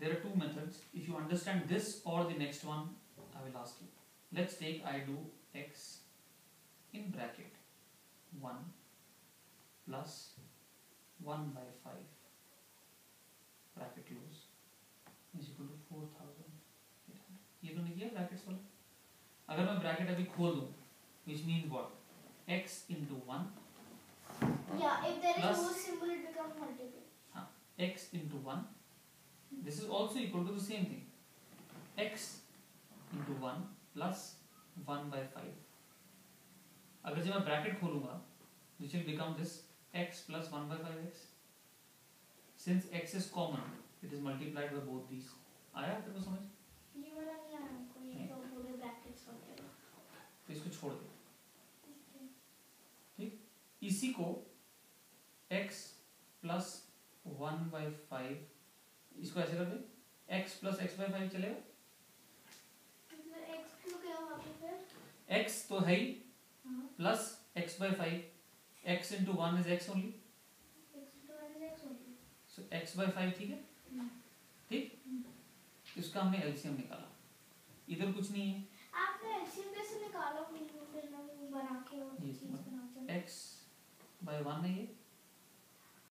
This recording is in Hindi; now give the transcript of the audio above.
there are two methods if you understand this or the next one i will ask you let's take i do x in bracket 1 plus 1 by 5 bracket close is equal to 4000 ये तो नहीं किया ब्रैकेट्स वाला अगर मैं ब्रैकेट अभी खोल दूं which means what x into 1 Yeah, if there is Plus- no symbol, it becomes multiple. x into 1 this is also equal to the same thing x into 1 plus 1 by 5 अगर जब मैं ब्रैकेट खोलूँगा which will become this x plus 1 by 5x since x is common it is multiplied by both these आया तेरे को समझ ये वाला नहीं आया हमको ये। तो पूरे ब्रैकेट्स वगैरह तो इसको छोड़ दे इसी को x plus one by five इसको ऐसे कर दे। X plus x by five चलेगा। मतलब x x तो है ही हाँ। Plus x by five x into one is x only x is x only. So x by five ठीक है? हम्म। ठीक? इसका हमने एलसीएम निकाला। इधर कुछ नहीं है। आपने एलसीएम कैसे निकाला? बना के x बाई वन है। ये